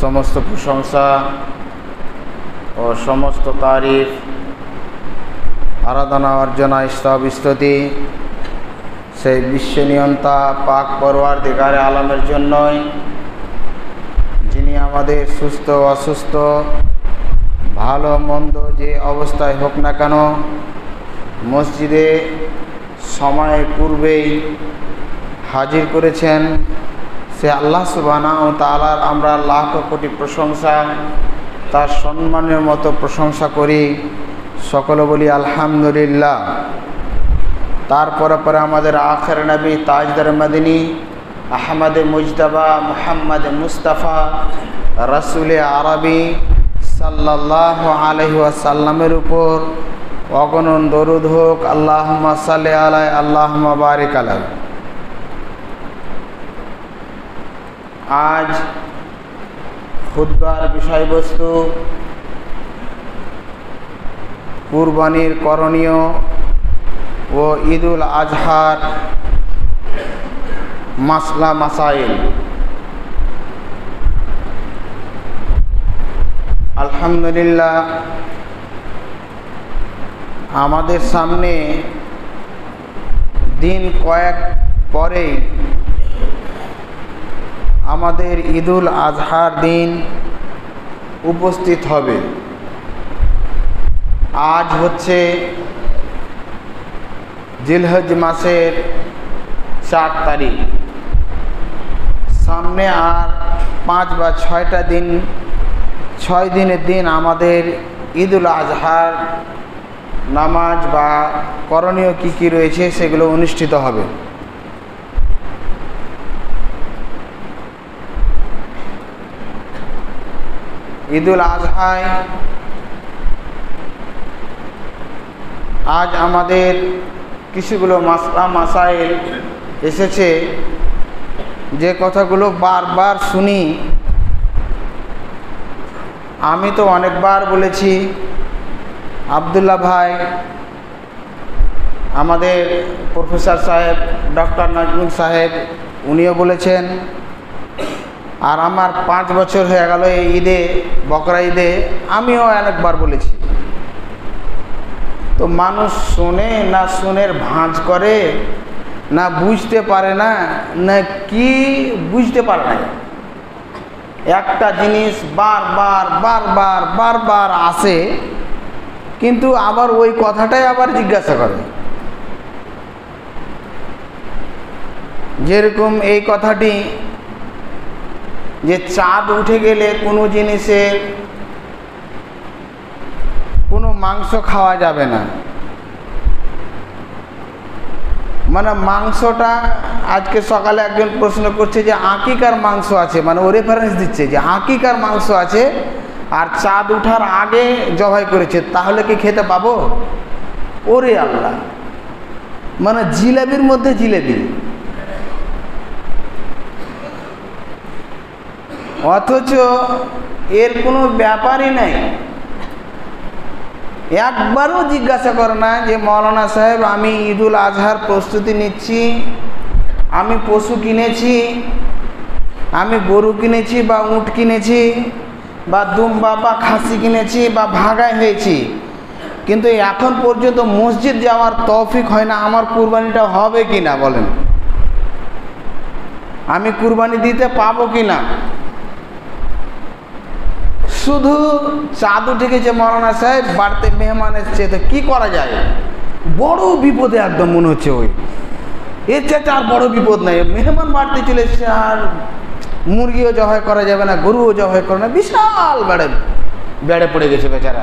সমস্ত প্রশংসা ও সমস্ত তারিফ, আরাধনা অর্জনা স্তব, স্তুতি সেই বিশ্বনিয়ন্তা পাক পরওয়ার দিগারে আলমের জন্যই। যিনি আমাদের সুস্থ, অসুস্থ, ভালো, মন্দ যে অবস্থায় হোক না কেন, মসজিদে সময়ের পূর্বেই হাজির করেছেন। সে আল্লাহ সুবানা ও তালার আমরা লাখ কোটি প্রশংসা, তার সম্মানের মতো প্রশংসা করি। সকলে বলি, আলহামদুলিল্লাহ। তারপরে পরে আমাদের আখের নবী তাজদার মদিনী, আহমদ মুজতবা, মোহাম্মদ মুস্তাফা, রসুল আরবি সাল্লাহ আলহি আসাল্লামের উপর, অগণন দরুদ হোক আল্লাহ সাল্লি আলাই আল্লাহ বারিক আলাই। আজ খুদ্বার বিষয়বস্তু কুরবানির করণীয় ও ঈদুল আজহার মাসলা মাসাইল। আলহামদুলিল্লাহ, আমাদের সামনে দিন কয়েক পরেই আমাদের ঈদুল আজহার দিন উপস্থিত হবে। আজ হচ্ছে জিলহজ মাসের চার তারিখ। সামনে আর পাঁচ বা ছয়টা দিন, ছয় দিনের দিন আমাদের ঈদুল আজহার নামাজ বা করণীয় কী কী রয়েছে সেগুলো অনুষ্ঠিত হবে। ঈদুল আজহায়। আজ আমাদের কিছুগুলো মাসলা, মাসাইল এসেছে। যে কথাগুলো বারবার শুনি, আমি তো অনেকবার বলেছি, আবদুল্লাহ ভাই, আমাদের প্রফেসর সাহেব, ডক্টর নাজমুল সাহেব, উনিও বলেছেন আর আমার পাঁচ বছর হয়ে গেল এই ঈদে, বকরা ঈদে, আমিও অনেকবার বলেছি। তো মানুষ শোনে না শোনের ভাঁজ করে, না বুঝতে পারে না না কি বুঝতে পারে না। একটা জিনিস বারবার বারবার বারবার আসে, কিন্তু আবার ওই কথাটাই আবার জিজ্ঞাসা করে। যেরকম এই কথাটি যে চাঁদ উঠে গেলে কোনো জিনিসের কোনো মাংস খাওয়া যাবে না। মানে মাংসটা আজকে সকালে একজন প্রশ্ন করছে যে আঁকিকার মাংস আছে? মানে ও রেফারেন্স দিচ্ছে যে আঁকিকার মাংস আছে আর চাঁদ উঠার আগে জবাই করেছে, তাহলে কি খেতে পাবো? ওরে আল্লাহ। মানে জিলেবির মধ্যে জিলেবি অথচ এর কোনো ব্যাপারই নাই। একবারও জিজ্ঞাসা করে না যে, মৌলানা সাহেব, আমি ঈদুল আজহার প্রস্তুতি নিচ্ছি, আমি পশু কিনেছি, আমি গরু কিনেছি বা উঁট কিনেছি, বা দুম্বা বা খাসি কিনেছি বা ভাগায় হয়েছি, কিন্তু এখন পর্যন্ত মসজিদ যাওয়ার তৌফিক হয় না, আমার কুরবানিটা হবে কি না বলেন? আমি কুরবানি দিতে পাবো কি না শুধু চাঁদ উঠে গেছে মৌলানা সাহেব, বাড়তে মেহমান এসছে, তো কী করা যায়? বড় বিপদে একদম মনে হচ্ছে ওই। এর চাইতে আর বড় বিপদ নাই। মেহমান বাড়তে চলে এসছে, আর মুরগিও জবাই করা যাবে না, গরুও জবাই করে না, বিশাল বেড়ে বেড়ে পড়ে গেছে বেচারা।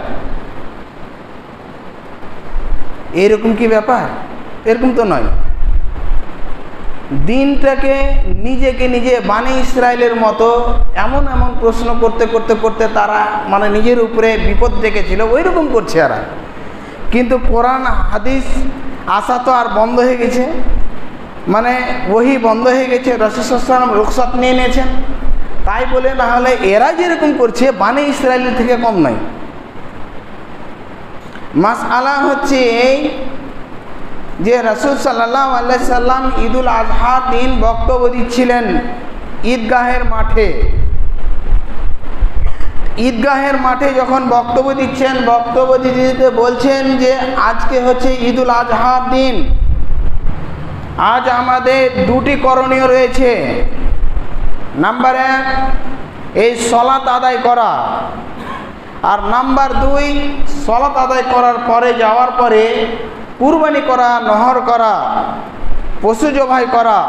এরকম কি ব্যাপার? এরকম তো নয়। দিনটাকে নিজেকে নিজে বানে ইসরায়েলের মতো এমন এমন প্রশ্ন করতে করতে করতে তারা মানে নিজের উপরে বিপদ ডেকেছিল ওই রকম করছে এরা। কিন্তু কোরআন, হাদিস আসা তো আর বন্ধ হয়ে গেছে। মানে ওহি বন্ধ হয়ে গেছে রসুসাম রুখসাত নিয়ে নিয়েছেন। তাই বলে না হলে এরা যেরকম করছে বানে ইসরায়েলের থেকে কম নয়। মাস আলা হচ্ছে এই যে রসুল সাল্লাহ সাল্লাম ঈদুল আজহার দিন বক্তব্য দিচ্ছিলেন ঈদগাহের মাঠে। ঈদগাহের মাঠে যখন বক্তব্য দিচ্ছেন, বক্তব্য দিতে বলছেন যে আজকে হচ্ছে ঈদুল আজহার দিন। আজ আমাদের দুটি করণীয় রয়েছে। নাম্বার এক, এই সলাত আদায় করা। আর নাম্বার দুই, সলাত আদায় করার পরে, যাওয়ার পরে কুরবানি করা, নহর করা, পশু জবাই করা,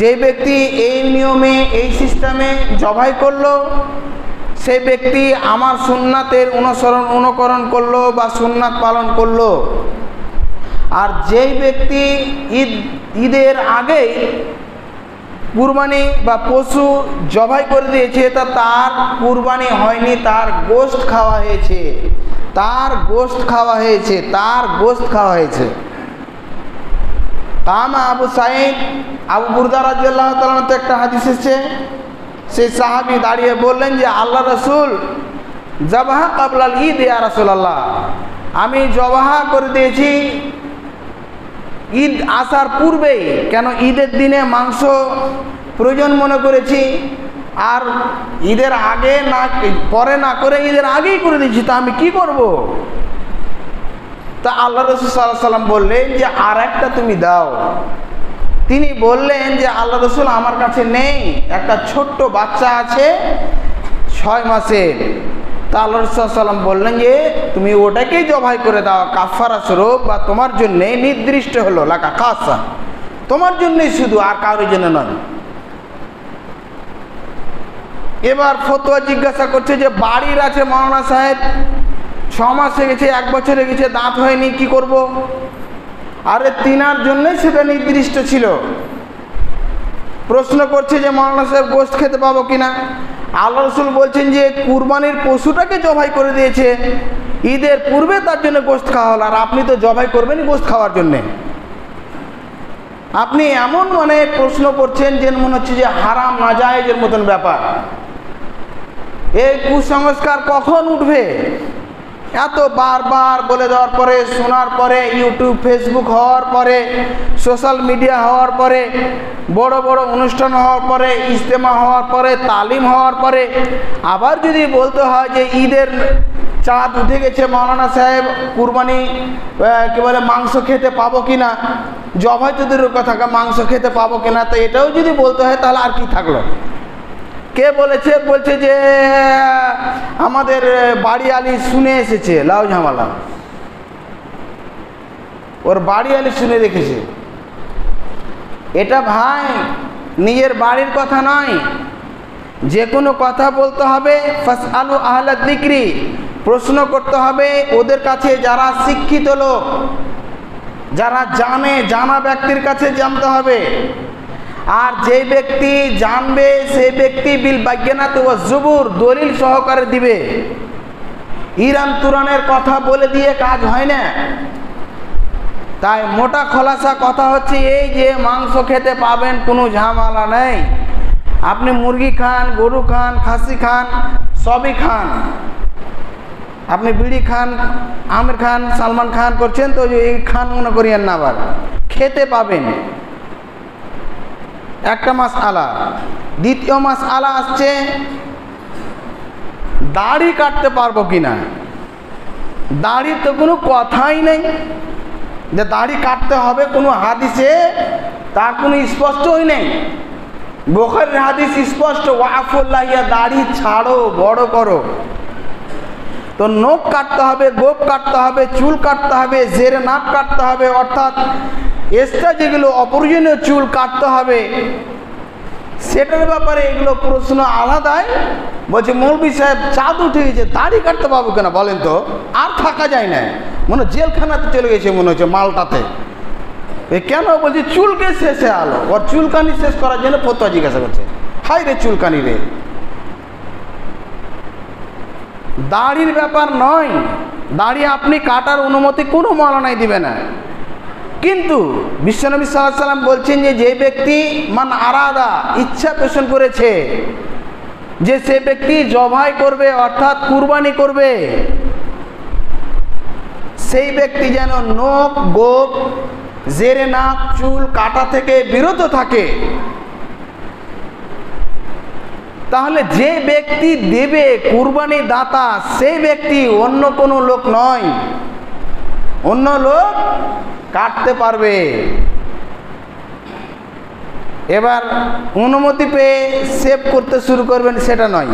যে ব্যক্তি এই নিয়মে, এই সিস্টেমে জবাই করল সেই ব্যক্তি আমার সুন্নাতের অনুসরণ, অনুকরণ করল বা সুন্নাত পালন করল। আর যেই ব্যক্তি ঈদ, ঈদের আগেই কুরবানি বা পশু জবাই করে দিয়েছে, তা তার কুরবানি হয়নি, তার গোস্ত খাওয়া হয়েছে। তার গোস্ত খাওয়া হয়েছে, তার গোস্ত খাওয়া হয়েছে। কামা আবু সাইদ, আবু বুরদা রাজিয়াল্লাহ তালাতে একটা হাদিস এসছে। সেই সাহাবি দাঁড়িয়ে বললেন যে, আল্লাহ রসুল, জবাহা কাবলাল ঈদ ইয়া রসুল আল্লাহ আমি জবাহা করে দিয়েছি ঈদ আসার পূর্বেই, কেন ঈদের দিনে মাংস প্রয়োজন মনে করেছি, আর ঈদের আগে না, পরে না করে ঈদের আগেই করে দিয়েছি, তা আমি কি করব? তা আল্লাহ রসুল সাল্লাহ সাল্লাম বললেন যে, আর একটা তুমি দাও। তিনি বললেন যে, আল্লাহ রসুল আমার কাছে নেই, একটা ছোট্ট বাচ্চা আছে, ছয় মাসের। তা বললেন যে, তুমি ওটাকেই জবাই করে দাও কাফারা স্বরূপ, বা তোমার জন্যে নির্দিষ্ট হলো, লাকা কাসা তোমার জন্যই শুধু, আর কারোর জন্য নয়। এবার ফতোয়া জিজ্ঞাসা করছে যে, বাড়ির আছে মৌলানা সাহেব ছ মাস হয়ে গেছে, এক বছর হয়ে গেছে, দাঁত হয়নি, কি করব। আরে, তিনার জন্যই সেটা নির্দিষ্ট ছিল। প্রশ্ন করছে যে, মৌলানা সাহেব গোস্ত খেতে পাবো কিনা? আল্লাহ রসুল বলছেন যে কুরবানির পশুটাকে জবাই করে দিয়েছে। ঈদের পূর্বে তার জন্য গোস্ত খাওয়া হলো। আর আপনি তো জবাই করবেনই গোস্ত খাওয়ার জন্যে। আপনি এমন মানে প্রশ্ন করছেন যে মনে হচ্ছে যে হারাম না নাজায়েজের মতন ব্যাপার। এই কুসংস্কার কখন উঠবে? এত বারবার বলে দেওয়ার পরে, শোনার পরে ইউটিউব ফেসবুক হওয়ার পরে সোশ্যাল মিডিয়া হওয়ার পরে, বড় বড় অনুষ্ঠান হওয়ার পরে, ইজতেমা হওয়ার পরে, তালিম হওয়ার পরে, আবার যদি বলতে হয় যে ঈদের চাঁদ উঠে গেছে মৌলানা সাহেব, কুরবানি কী বলে, মাংস খেতে পাবো কি না জবাই যদি কথা, মাংস খেতে পাবো কিনা? তো এটাও যদি বলতে হয়, তাহলে আর কি থাকল? কে বলেছে? বলছে যে, আমাদের বাড়ি আলি শুনে এসেছে, লাউ ঝামালা। ওর বাড়ি আলি শুনে রেখেছে। এটা ভাই, নিজের বাড়ির কথা নয়। যে কোনো কথা বলতে হবে ফাস আলু আহলা দিক্রি প্রশ্ন করতে হবে, ওদের কাছে যারা শিক্ষিত লোক, যারা জানে, জানা ব্যক্তির কাছে জানতে হবে। আর যে ব্যক্তি জানবে সেই ব্যক্তি বিল বাজ্ঞানাত ও জুবুর দলিল সহকারে দিবে। ইরান তুরানের কথা বলে দিয়ে কাজ হয় না। তাই মোটা খোলাসা কথা হচ্ছে এই যে মাংস খেতে পাবেন, কোনো ঝামেলা নেই। আপনি মুরগি খান, গরু খান, খাসি খান, সবই খান। আপনি বিড়ি খান, আমির খান, সালমান খান করছেন তো এই খান মনে করিয়েন না আবার। খেতে পাবেন। একটা মাস আলা। দ্বিতীয় মাস আলা আসছে। দাড়ি কাটতে পারব কিনা? দাড়ির তো কোনো কথাই নেই। যে দাড়ি কাটতে হবে কোনো হাদিসে, তার কোনো স্পষ্টই নেই। বোখার হাদিস স্পষ্ট ওয়াফুল্লাহিয়া দাড়ি ছাড়ো, বড় করো। তো নখ কাটতে হবে, গোপ কাটতে হবে, চুল কাটতে হবে, জেরে নাক কাটতে হবে, অর্থাৎ এক্সট্রা যেগুলো অপ্রয়োজনীয় চুল কাটতে হবে, সেটার ব্যাপারে এগুলো প্রশ্ন আলাদাই। বলছে মৌলবি সাহেব চাঁদ উঠে গেছে দাড়ি কাটতে পাবো কেনা বলেন তো? আর থাকা যায় না মনে জেলখানাতে চলে গেছে মনে হচ্ছে মালটাতে। এ কেন? বলছে, চুলকে শেষে আলো। ওর চুলকানি শেষ করার জন্য ফতোয়া জিজ্ঞাসা করছে। হাই রে চুলকানি রে। দাড়ির ব্যাপার নয়। দাড়ি আপনি কাটার অনুমতি কোনো মলনাই দিবে না। কিন্তু বিশ্বনবী সাল্লাহ সাল্লাম বলছেন যে যে ব্যক্তি মান আরাদা, ইচ্ছা পোষণ করেছে, যে সে ব্যক্তি জবাই করবে, অর্থাৎ কুরবানি করবে, সেই ব্যক্তি যেন নখ, গোপ, জেরে নাক, চুল, কাটা থেকে বিরত থাকে। তাহলে যে ব্যক্তি দেবে কুরবানি দাতা, সেই ব্যক্তি অন্য কোনো লোক নয়। অন্য লোক কাটতে পারবে। এবার অনুমতি পেয়ে সেভ করতে শুরু করবেন সেটা নয়।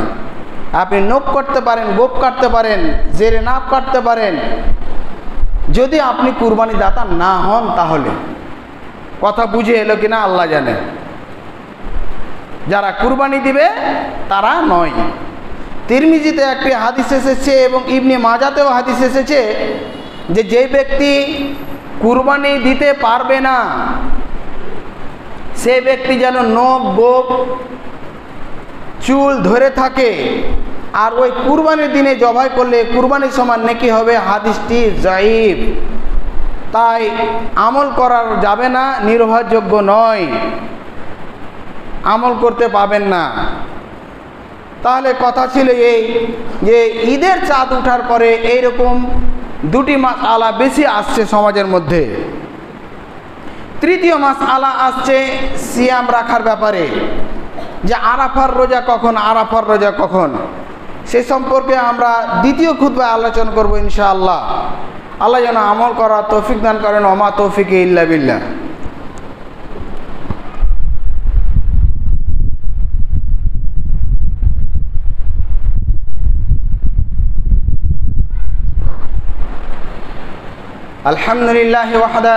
আপনি নোক করতে পারেন, গোপ কাটতে পারেন, জেরে নাপ কাটতে পারেন। যদি আপনি কুরবানি দাতা না হন তাহলে। কথা বুঝে এলো কিনা আল্লাহ জানে। যারা কুরবানি দিবে, তারা নয়। তিরমিজিতে একটি হাদিস এসেছে এবং ইবনি মাজাতেও হাদিস এসেছে যে যে ব্যক্তি কুরবানি দিতে পারবে না। সে ব্যক্তি যেন নখ, গোপ, চুল ধরে থাকে আর ওই কুরবানির দিনে জবাই করলে কুরবানির সমান নেকি হবে, হাদিসটি জাইব। তাই আমল করার যাবে না, নির্ভরযোগ্য নয়। আমল করতে পাবেন না। তাহলে কথা ছিল এই যে ঈদের চাঁদ উঠার পরে এইরকম দুটি মাস আলা বেশি আসছে সমাজের মধ্যে। তৃতীয় মাস আলা আসছে সিয়াম রাখার ব্যাপারে। যে আরাফার রোজা কখন, আরাফার রোজা কখন? সে সম্পর্কে আমরা দ্বিতীয় খুদ্া আলোচনা করব ইনশাআল্লাহ। আল্লাহ যেন আমল করা তৌফিক দান করেন অমা তৌফিক ইল্লা বিল্লাহ। আলহামদুলিল্লাহ ওয়াহদা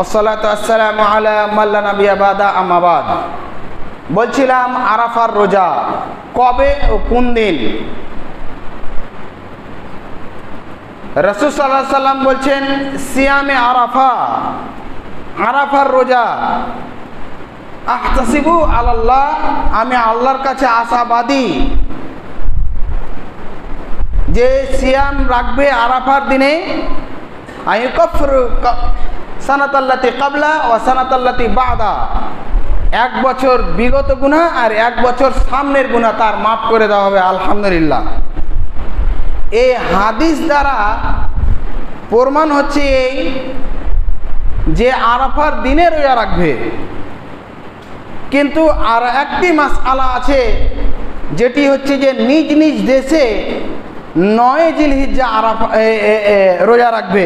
ওসলাত আসসালামু আলা মাল্লা নবিয়া বাদা আমাবাদ বলছিলাম আরাফার রোজা কবে ও কোন দিন? রসুল সাল্লাহ বলছেন, সিয়ামে আরাফা, আরাফার রোজা। আহতাসিবু আল্লাহ আমি আল্লাহর কাছে আশাবাদী যে সিয়াম রাখবে আরাফার দিনে সানাতাল্লাতি কাবলা ও সানাতাল্লাতি বাদা। এক বছর বিগত গুণা আর এক বছর সামনের গুণা তার মাফ করে দেওয়া হবে, আলহামদুলিল্লাহ। এই হাদিস দ্বারা প্রমাণ হচ্ছে এই যে আরাফার দিনে রোজা রাখবে। কিন্তু আর একটি মাস আলা আছে, যেটি হচ্ছে যে নিজ নিজ দেশে নয় জিলহিজ্জা আরাফা রোজা রাখবে,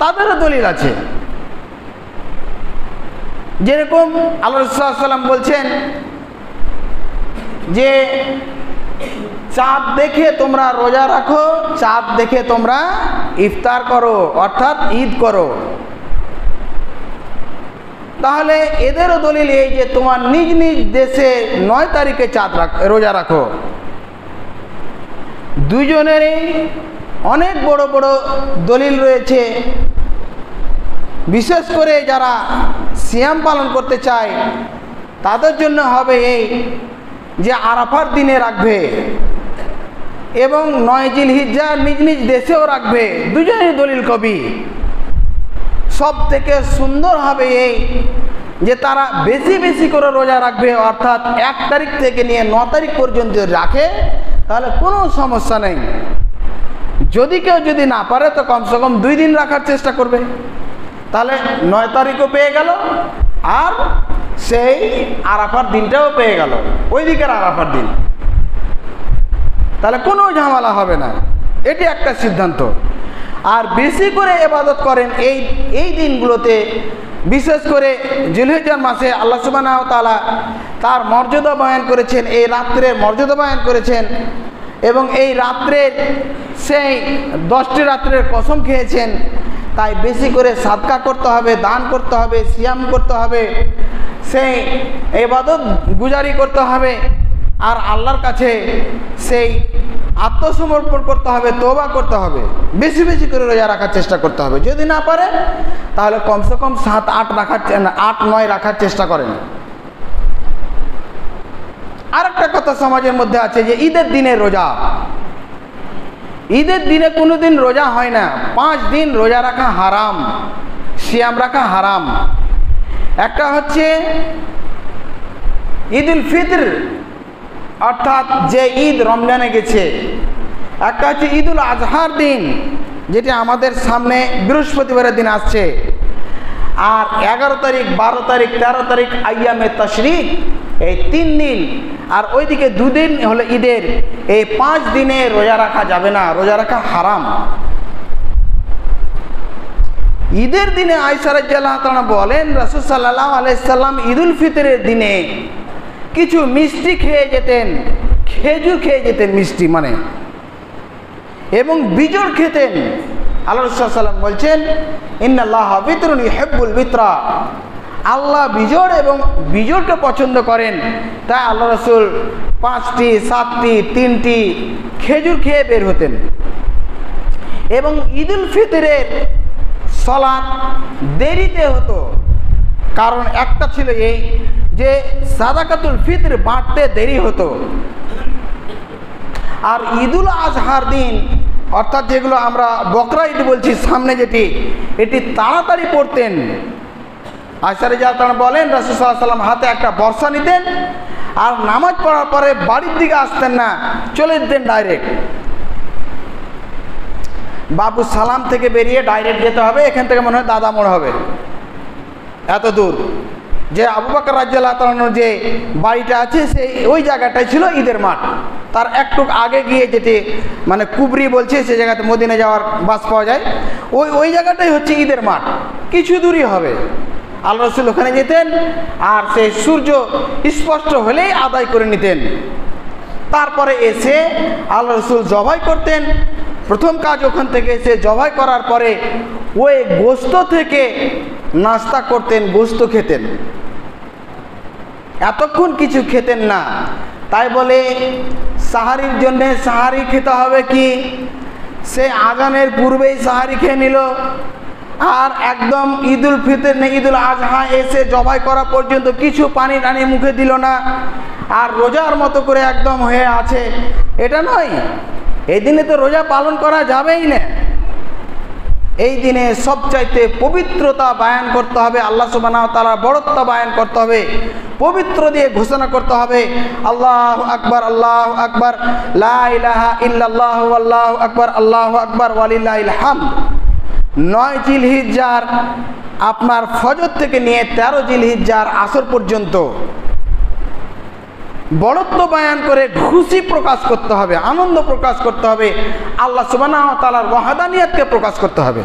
তাদেরও দলিল আছে। যেরকম আল্লাহ সাল্লাম বলছেন যে, চাঁদ দেখে তোমরা রোজা রাখো, চাঁদ দেখে তোমরা ইফতার করো, অর্থাৎ ঈদ করো। তাহলে এদেরও দলিল এই যে, তোমার নিজ নিজ দেশে নয় তারিখে চাঁদ রাখ, রোজা রাখো। দুজনেরই অনেক বড় বড় দলিল রয়েছে। বিশেষ করে যারা সিয়াম পালন করতে চায়, তাদের জন্য হবে এই যে আরাফার দিনে রাখবে এবং নয় জিল হিজ্জা নিজ নিজ দেশেও রাখবে। দুজনেই দলিল কবি। সব থেকে সুন্দর হবে এই যে তারা বেশি বেশি করে রোজা রাখবে, অর্থাৎ এক তারিখ থেকে নিয়ে ন তারিখ পর্যন্ত রাখে। তাহলে কোনো সমস্যা নেই। যদি কেউ যদি না পারে, তো কমসে কম দুই দিন রাখার চেষ্টা করবে। তাহলে নয় তারিখও পেয়ে গেল, আর সেই আরাফার দিনটাও পেয়ে গেল। ওই দিকের আরাফার দিন। তাহলে কোনো ঝামেলা হবে না। এটি একটা সিদ্ধান্ত। আর বেশি করে এবাদত করেন এই এই দিনগুলোতে, বিশেষ করে জুলহেজার মাসে আল্লাহ সুবাহ তালা তার মর্যাদা বয়ান করেছেন, এই রাত্রের মর্যাদা বয়ান করেছেন এবং এই রাত্রের সেই দশটি রাত্রের কসম খেয়েছেন। তাই বেশি করে সাদকা করতে হবে, দান করতে হবে, সিয়াম করতে হবে, সেই এবাদত গুজারি করতে হবে। আর আল্লাহর কাছে সেই আত্মসমর্পণ করতে হবে তোবা করতে হবে, বেশি বেশি করে রোজা রাখার চেষ্টা করতে হবে। যদি না পারে, তাহলে কমসে কম সাত, আট রাখার আট, নয় রাখার চেষ্টা করেন। আর একটা কথা সমাজের মধ্যে আছে যে, ঈদের দিনে রোজা। ঈদের দিনে কোনো দিন রোজা হয় না। পাঁচ দিন রোজা রাখা হারাম, সিয়াম রাখা হারাম। একটা হচ্ছে ঈদ উল ফিতর। অর্থাৎ যে ঈদ রমজানে গেছে, একটা হচ্ছে ঈদ উল আজহার দিন, যেটি আমাদের সামনে বৃহস্পতিবারের দিন আসছে। আর এগারো তারিখ, বারো তারিখ, তেরো তারিখ আয়ামে তশরিক, এই তিন দিন। আর ওইদিকে দুদিন হলো ঈদের, এই পাঁচ দিনে রোজা রাখা যাবে না, রোজা রাখা হারাম। ঈদের দিনে আয়সারাজ্লাহ বলেন, রসুল সাল্লাহ আলাইসাল্লাম ঈদুল ফিতরের দিনে কিছু মিষ্টি খেয়ে যেতেন খেজুর খেয়ে যেতেন মিষ্টি মানে। এবং বিজোড় খেতেন। আল্লাহ সাল্লাম বলছেন, ইন্নাল্লাহ বিতরুনি হেব্বুল আল্লাহ বিজোড় এবং বিজোড়কে পছন্দ করেন। তাই আল্লাহ রসুল পাঁচটি, সাতটি, তিনটি খেজুর খেয়ে বের হতেন। এবং ঈদুল ফিতরের সলাৎ দেরিতে হতো। কারণ একটা ছিল এই যে সাদাকাতুল ফিতর বাঁটতে দেরি হতো। আর ঈদুল আজহার দিন, অর্থাৎ যেগুলো আমরা বকরা ঈদ বলছি, সামনে যেটি, এটি তাড়াতাড়ি পড়তেন। আশারে যা তারা বলেন রাসুসাল্লাম হাতে একটা বর্ষা নিতেন, আর নামাজ পড়ার পরে বাড়ির দিকে আসতেন না, চলে যেতেন ডাইরেক্ট বাবু সালাম থেকে বেরিয়ে ডাইরেক্ট যেতে হবে, এখান থেকে মনে হয় দাদা মোড় হবে। এত দূর। যে আবু বাকর রাজ্জাল্লাহ তালানোর যে বাড়িটা আছে, সেই ওই জায়গাটাই ছিল ঈদের মাঠ। তার একটু আগে গিয়ে যেটি মানে কুবরি বলছে, সে জায়গাতে মদিনে যাওয়ার বাস পাওয়া যায়। ওই ওই জায়গাটাই হচ্ছে ঈদের মাঠ। কিছু দূরই হবে। আল্লাহ রসুল ওখানে যেতেন আর সেই সূর্য স্পষ্ট হলেই আদায় করে নিতেন। তারপরে এসে আল্লাহ রসুল জবাই করতেন। প্রথম কাজ ওখান থেকে এসে জবাই করার পরে ওই গোস্ত থেকে নাস্তা করতেন, গোস্ত খেতেন। এতক্ষণ কিছু খেতেন না। তাই বলে, সাহারির জন্যে সাহারি খেতে হবে কি? সে আজানের পূর্বেই সাহারি খেয়ে নিল। আর একদম ঈদুল ফিতর নেই ঈদুল আজহা এসে জবাই করা পর্যন্ত কিছু পানি টানি মুখে দিল না। আর রোজার মতো করে একদম হয়ে আছে। এটা নয় এই দিনে তো রোজা পালন করা যাবেই না। এই দিনে সবচাইতে পবিত্রতা বায়ান করতে হবে, আল্লাহ সুবাহ তালার বড়ত্ব বায়ান করতে হবে, পবিত্র দিয়ে ঘোষণা করতে হবে, আল্লাহ আকবর আল্লাহ আকবর আল্লাহ আকবর আল্লাহ আকবর ওয়ালিল্লাহ হাম নয় জিলহিজার আপনার ফজর থেকে নিয়ে তেরো জিলহিজার আসর পর্যন্ত। বড়ত্ব বায়ান করে খুশি প্রকাশ করতে হবে, আনন্দ প্রকাশ করতে হবে, আল্লাহ সুবানা তালার ওয়াহাদানিয়াতকে প্রকাশ করতে হবে।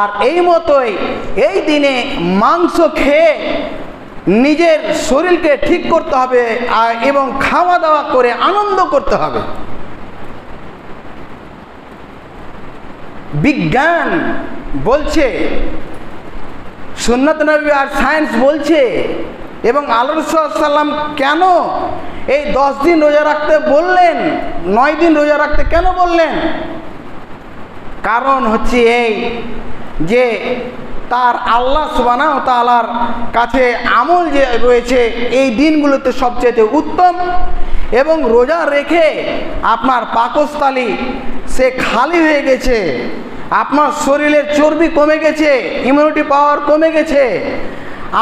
আর এই মতোই এই দিনে মাংস খেয়ে নিজের শরীরকে ঠিক করতে হবে এবং খাওয়া দাওয়া করে আনন্দ করতে হবে। বিজ্ঞান বলছে, সুন্নত নবী আর সায়েন্স বলছে এবং আল্লাহ কেন এই দশ দিন রোজা রাখতে বললেন? নয় দিন রোজা রাখতে কেন বললেন? কারণ হচ্ছে এই যে তার আল্লাহ সুবানা ও তালার কাছে আমল যে রয়েছে, এই দিনগুলোতে সবচেয়ে উত্তম এবং রোজা রেখে আপনার পাকস্থলী সে খালি হয়ে গেছে, আপনার শরীরের চর্বি কমে গেছে ইমিউনিটি পাওয়ার কমে গেছে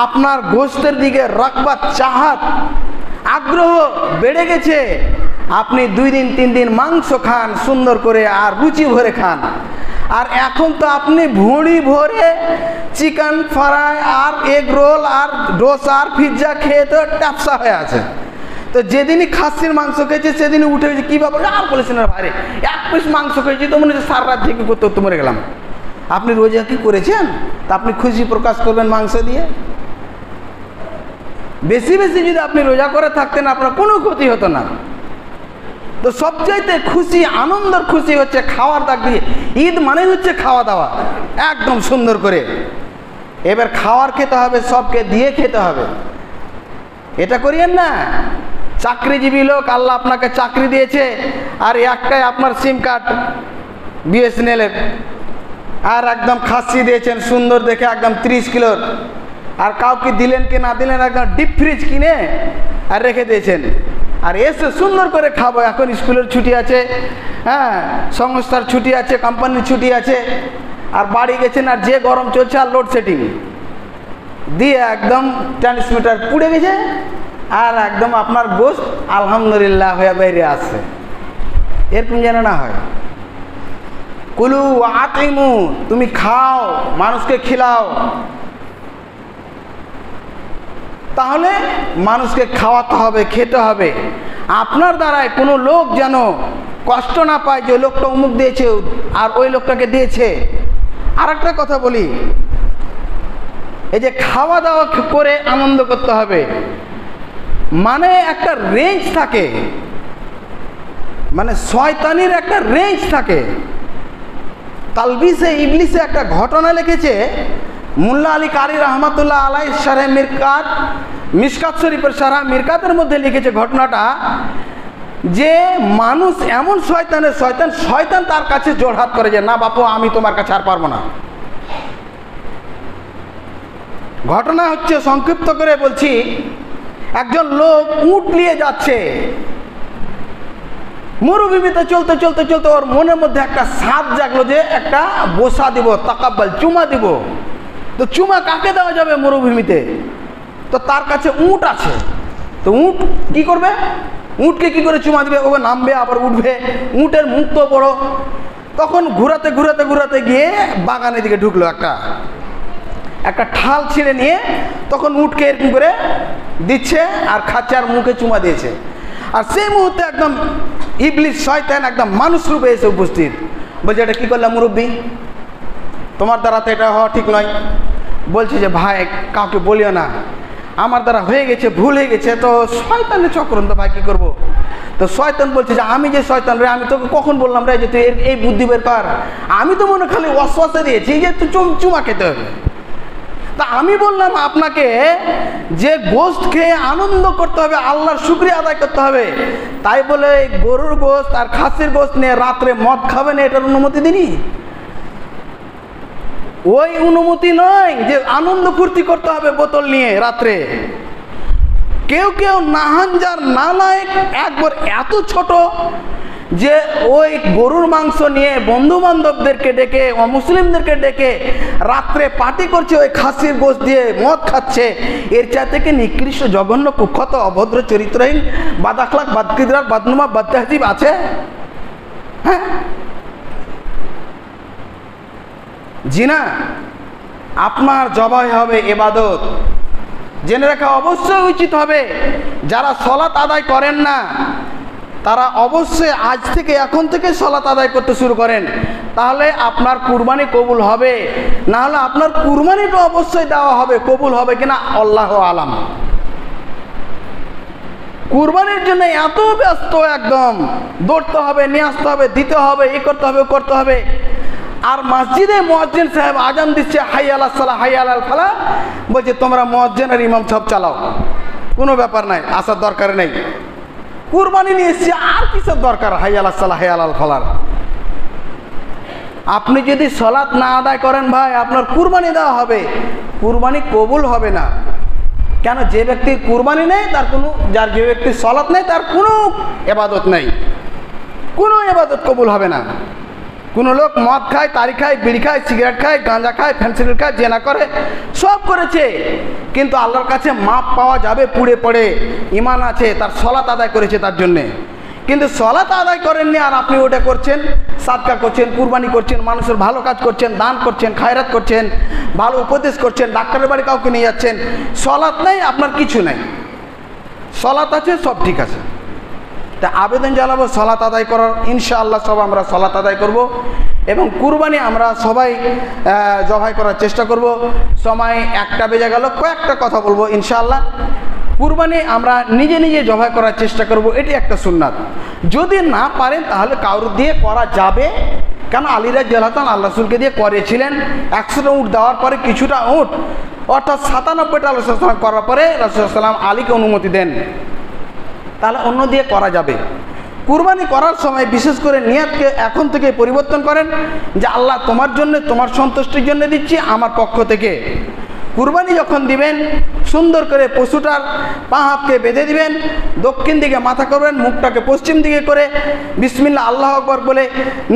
আপনার গোস্তের দিকে রাখবার চাহাত, আগ্রহ বেড়ে গেছে। আপনি দুই দিন, তিন দিন মাংস খান, সুন্দর করে আর রুচি ভরে খান। আর এখন তো আপনি ভুঁড়ি ভরে চিকেন ফ্রাই আর এগ রোল আর ডোসা আর পিৎজা খেয়ে তো ট্যাপসা হয়ে আছে। তো যেদিনই খাসির মাংস খেয়েছে, সেদিনই উঠে গেছে কী ব্যাপার আর বলেছেন না ভাই এক পিস মাংস খেয়েছি তো মনে হচ্ছে সার রাত থেকে করতে করতে মরে গেলাম। আপনি রোজা কি করেছেন? তা আপনি খুশি প্রকাশ করবেন মাংস দিয়ে? বেশি বেশি যদি আপনি রোজা করে থাকতেন, আপনার কোনো ক্ষতি হতো না। তো সবচাইতে খুশি, আনন্দর খুশি হচ্ছে খাওয়ার দাগ দিয়ে ঈদ মানে হচ্ছে খাওয়া দাওয়া, একদম সুন্দর করে। এবার খাওয়ার খেতে হবে, সবকে দিয়ে খেতে হবে। এটা করিয়েন না। চাকরিজীবী লোক, আল্লাহ আপনাকে চাকরি দিয়েছে, আর একটাই আপনার সিম কার্ড বিএসএনএলের আর একদম খাসি দিয়েছেন, সুন্দর দেখে একদম ত্রিশ কিলোর। আর কাউকে দিলেন কি না দিলেন একদম ডিপ ফ্রিজ কিনে আর রেখে দিয়েছেন। আর এসে সুন্দর করে খাব, এখন স্কুলের ছুটি আছে হ্যাঁ সংস্থার ছুটি আছে কোম্পানির ছুটি আছে, আর বাড়ি গেছেন আর যে গরম চলছে আর লোডশেডিং দিয়ে একদম ট্রান্সমিটার পুড়ে গেছে, আর একদম আপনার গোস্ত আলহামদুলিল্লাহ হয়ে বাইরে আসছে। এরকম যেন না হয়। কুলু আতিমু, তুমি খাও, মানুষকে খিলাও। তাহলে মানুষকে খাওয়াতে হবে, খেতে হবে। আপনার দ্বারায় কোনো লোক যেন কষ্ট না পায় যে লোকটা অমুক দিয়েছে, আর ওই লোকটাকে দিয়েছে। আর একটা কথা বলি, এই যে খাওয়া দাওয়া করে আনন্দ করতে হবে মানে একটা রেঞ্জ থাকে। মানে শয়তানির একটা রেঞ্জ থাকে। তালবিসে ইবলিসে একটা ঘটনা লিখেছে মুল্লা আলী কারি রহমতুল্লাহ আলাই সারে মিরকাত মিসকাত শরীফের সারা মিরকাতের মধ্যে লিখেছে ঘটনাটা যে মানুষ এমন শয়তানের, শয়তান শয়তান তার কাছে জোড়হাত করে যে, না বাপু, আমি তোমার কাছে আর পারব না। ঘটনা হচ্ছে সংক্ষিপ্ত করে বলছি, একজন লোক উট নিয়ে যাচ্ছে। মরুভূমিতে চলতে চলতে চলতে ওর মনের মধ্যে একটা সাপ জাগলো যে একটা বসা দিব, তাকাব্বাল, চুমা দিব। তো চুমা কাকে দেওয়া যাবে মরুভূমিতে? তো তার কাছে উট আছে। তো উট কি করবে? উটকে কি করে চুমা দিবে? ওকে নামবে, আবার উঠবে। উটের মুখ তো বড়। তখন ঘুরাতে ঘুরাতে ঘুরাতে গিয়ে বাগানের দিকে ঢুকলো একটা। একটা ঠাল ছিঁড়ে নিয়ে তখন উঠকে এরকম করে দিচ্ছে আর খাচ্ছে আর মুখে চুমা দিয়েছে। আর সেই মুহূর্তে একদম ইবলিশ শয়তান একদম মানুষ রূপে এসে উপস্থিত। বলছে, এটা কী করলাম মুরব্বী? তোমার দ্বারা তো এটা হওয়া ঠিক নয়। বলছে যে, ভাই, কাউকে বলিও না। আমার দ্বারা হয়ে গেছে, ভুল হয়ে গেছে, তো শয়তানের চক্রান্ত, ভাই, কী করব? তো শয়তান বলছে যে, আমি যে শয়তান রে, আমি তোকে কখন বললাম রে যে, তুই এই বুদ্ধি বের কর? আমি তো মনে খালি অশ্বাসে দিয়েছি যে, তুই চুম- চুমা খেতে হবে। তা আমি বললাম আপনাকে যে গোস্ত খেয়ে আনন্দ করতে হবে, আল্লাহর শুক্রিয়া আদায় করতে হবে। তাই বলে গরুর গোস্ত আর খাসির গোস্ত নিয়ে রাত্রে মদ খাবেন এটার অনুমতি দিনি ওই অনুমতি নয় যে আনন্দ ফুর্তি করতে হবে বোতল নিয়ে রাত্রে। কেউ কেউ নাহান নাহানজার নালায়ক একবার এত ছোট যে ওই গরুর মাংস নিয়ে বন্ধু বান্ধবদেরকে ডেকে অমুসলিমদেরকে ডেকে রাত্রে পার্টি করছে, ওই খাসির গোস দিয়ে মদ খাচ্ছে। এর চা থেকে নিকৃষ্ট জঘন্য কুখ্যাত, অভদ্র, চরিত্রহীন বাদাখলাক বাদকিদার বাদনুমা বাদ্যাহিব আছে? হ্যাঁ? জিনা, আপনার জবাই হবে এবাদত জেনে রাখা অবশ্যই উচিত হবে, যারা সলাত আদায় করেন না, তারা অবশ্যই আজ থেকে এখন থেকে সলাত আদায় করতে শুরু করেন। তাহলে আপনার কুরবানি কবুল হবে না হলে আপনার কুরবানিটা অবশ্যই দেওয়া হবে, কবুল হবে কিনা আল্লাহ আলাম। কুরবানির জন্য এত ব্যস্ত একদম, দৌড়তে হবে, নিয়ে আসতে হবে, দিতে হবে এ করতে হবে করতে হবে। আর মসজিদে মসজিদ সাহেব আজান দিচ্ছে, হাই আল্লাহ সাল্লাহ, হাই আল্লাহ ফালা বলছে, তোমরা মসজিদ আর ইমাম সব চালাও। কোনো ব্যাপার নাই, আসার দরকার নেই। কুরবানি নিয়ে এসছে, আর কিসের দরকার? হাই আল্লাহ সাল্লাহ, হাই আল্লাহ ফালার আপনি যদি সলাৎ না আদায় করেন ভাই, আপনার কুরবানি দেওয়া হবে। কুরবানি কবুল হবে না। কেন? যে ব্যক্তির কুরবানি নেই তার কোনো যার যে ব্যক্তির সলাৎ নেই তার কোনো এবাদত নেই। কোনো এবাদত কবুল হবে না। কোনো লোক মদ খায়, তারি খায়, বিড়ি খায়, সিগারেট খায়, গাঁজা খায় ফ্যান্সিগারেট খায়, জেনা করে, সব করেছে। কিন্তু আল্লাহর কাছে মাপ পাওয়া যাবে, পুড়ে পড়ে। ইমান আছে, তার সলাত আদায় করেছে তার জন্যে। কিন্তু সলাত আদায় করেননি আর আপনি ওটা করছেন, সাদকা করছেন, কুরবানি করছেন, মানুষের ভালো কাজ করছেন, দান করছেন, খায়রাত করছেন, ভালো উপদেশ করছেন, ডাক্তারের বাড়ি কাউকে নিয়ে যাচ্ছেন সলাৎ নেই, আপনার কিছু নেই। সলাৎ আছে, সব ঠিক আছে। তা আবেদন জানাব, সলাত আদায় করার। ইনশাআল্লাহ সব আমরা সলাত আদায় করব। এবং কুরবানি আমরা সবাই জবাই করার চেষ্টা করব। সময় একটা বেজে গেল, কয়েকটা কথা বলব ইনশাআল্লাহ। কুরবানি আমরা নিজে নিজে জবাই করার চেষ্টা করব, এটি একটা সুন্নাত। যদি না পারেন, তাহলে কারোর দিয়ে করা যাবে? কেন আলিরাজ জেলাতান আল্লাহ রসুলকে দিয়ে করেছিলেন? একশোটা উঠ দেওয়ার পরে কিছুটা উঠ অর্থাৎ সাতানব্বইটা আলোচনা করার পরে রসুলাম আলীকে অনুমতি দেন। তাহলে অন্য দিয়ে করা যাবে। কুরবানি করার সময় বিশেষ করে নিয়াতকে এখন থেকে পরিবর্তন করেন যে আল্লাহ তোমার জন্য, তোমার সন্তুষ্টির জন্য দিচ্ছি, আমার পক্ষ থেকে। কুরবানি যখন দিবেন, সুন্দর করে পশুটার পা হাতকে বেঁধে দিবেন, দক্ষিণ দিকে মাথা করবেন, মুখটাকে পশ্চিম দিকে করে বিসমিল্লা আল্লাহ আকবর বলে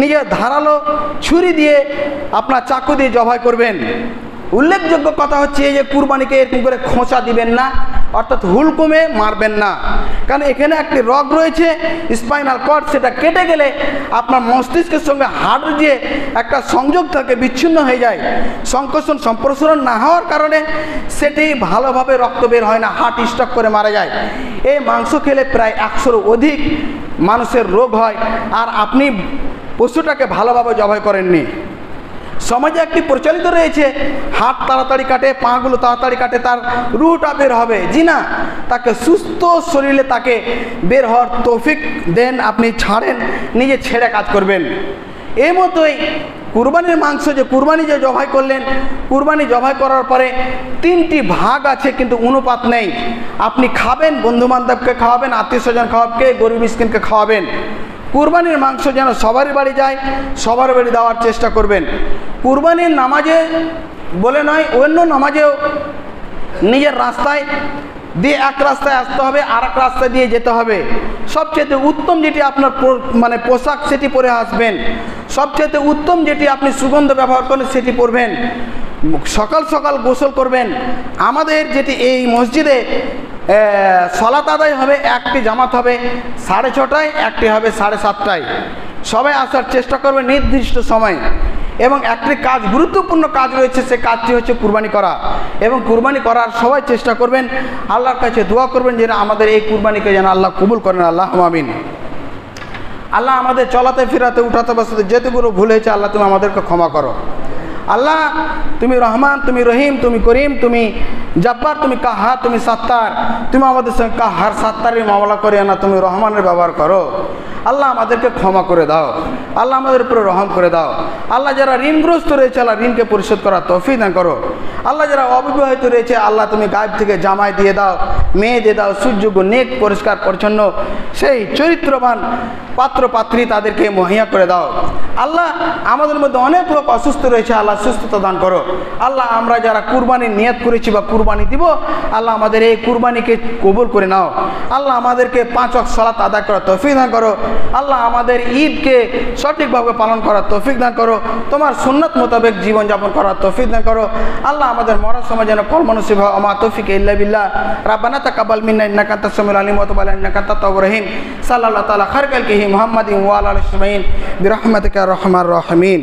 নিজের ধারালো ছুরি দিয়ে আপনার চাকু দিয়ে জবাই করবেন। উল্লেখযোগ্য কথা হচ্ছে এই যে কুরবানিকে এরকম করে খোঁচা দিবেন না, অর্থাৎ হুলকুমে মারবেন না। কারণ এখানে একটি রগ রয়েছে, স্পাইনাল কর্ড, সেটা কেটে গেলে আপনার মস্তিষ্কের সঙ্গে হাড় দিয়ে একটা সংযোগ থাকে, বিচ্ছিন্ন হয়ে যায়। সংকোচন, সম্প্রসারণ না হওয়ার কারণে সেটি ভালোভাবে রক্ত বের হয় না, হার্ট স্টক করে মারা যায়। এই মাংস খেলে প্রায় একশোর অধিক মানুষের রোগ হয়, আর আপনি পশুটাকে ভালোভাবে জবাই করেননি। সমাজে একটি প্রচলিত রয়েছে, হাত তাড়াতাড়ি কাটে, পাগুলো তাড়াতাড়ি কাটে, তার রুটা বের হবে। জি না, তাকে সুস্থ শরীরে তাকে বের হওয়ার তৌফিক দেন, আপনি ছাড়েন, নিজে ছেড়ে কাজ করবেন। এই মতোই কুরবানির মাংস যে কুরবানি যে জবাই করলেন, কুরবানি জবাই করার পরে তিনটি ভাগ আছে, কিন্তু অনুপাত নেই। আপনি খাবেন বন্ধু বান্ধবকে খাওয়াবেন আত্মীয় স্বজন খাওয়াবকে গরিব স্কিনকে খাওয়াবেন। কুরবানির মাংস যেন সবারই বাড়ি যায়, সবার বাড়ি দেওয়ার চেষ্টা করবেন। কুরবানির নামাজে বলে নয়, অন্য নামাজেও নিজের রাস্তায় দিয়ে এক রাস্তায় আসতে হবে আর এক রাস্তা দিয়ে যেতে হবে। সবচেয়ে উত্তম যেটি আপনার মানে পোশাক, সেটি পরে আসবেন। সবচেয়ে উত্তম যেটি আপনি সুগন্ধ ব্যবহার করেন, সেটি পরবেন। সকাল সকাল গোসল করবেন। আমাদের যেটি এই মসজিদে সলাত আদায় হবে একটি, জামাত হবে সাড়ে ছটায়, একটি হবে সাড়ে সাতটায়। সবাই আসার চেষ্টা করবে নির্দিষ্ট সময়। এবং একটি কাজ, গুরুত্বপূর্ণ কাজ রয়েছে, সে কাজটি হচ্ছে কুরবানি করা। এবং কুরবানি করার সবাই চেষ্টা করবেন, আল্লাহর কাছে দোয়া করবেন যেন আমাদের এই কুরবানিকে যেন আল্লাহ কবুল করেন আল্লাহ আমিন। আল্লাহ আমাদের চলাতে, ফিরাতে, উঠাতে, বসাতে যেতেগুলো ভুল হয়েছে, আল্লাহ তুমি আমাদেরকে ক্ষমা করো। আল্লাহ, তুমি রহমান, তুমি রহিম, তুমি করিম, তুমি জাপার তুমি কাহা তুমি সাত্তার। তুমি আমাদের সঙ্গে কাহার, সাত্তারের মামলা করে না, তুমি রহমানের ব্যবহার করো। আল্লাহ আমাদেরকে ক্ষমা করে দাও। আল্লাহ আমাদের উপরে রহম করে দাও। আল্লাহ যারা ঋণগ্রস্ত রয়েছে, আল্লাহ ঋণকে পরিশোধ করার তৌফিক না করো। আল্লাহ যারা অবিবাহিত রয়েছে, আল্লাহ তুমি গায়েব থেকে জামাই দিয়ে দাও, মেয়ে দিয়ে দাও সূর্যজ্ঞ নেক, পরিষ্কার, পরিচ্ছন্ন। সেই চরিত্রবান পাত্র, পাত্রী তাদেরকে মহিয়া করে দাও। আল্লাহ আমাদের মধ্যে অনেক লোক অসুস্থ রয়েছে, আল্লাহ সুস্থতা দান করো। আল্লাহ আমরা যারা কুরবানির নিয়ত করেছি বা কুরবানি দিব, আল্লাহ আমাদের এই কুরবানিকে কবুল করে নাও। আল্লাহ আমাদেরকে পাঁচ অক সলাত আদায় করার তৌফিক দান করো। আল্লাহ আমাদের ঈদকে সঠিকভাবে পালন করার তৌফিক দান করো। তোমার সুন্নত মোতাবেক জীবনযাপন করার তৌফিক দান করো। আল্লাহ আমাদের মরার সময় যেন কর্মনসিব আমা তৌফিক ইল্লা বিল্লাহ। রাব্বানা তাকাব্বাল মিন্না ইন্নাকা আনতাস সামিউল আলিম ওয়া তুব রহিম। সাল্লাল্লাহু তাআলা খায়র কালকিহি মুহাম্মাদিন ওয়া আলা আলিহি ওয়া রাহমার রাহিমিন।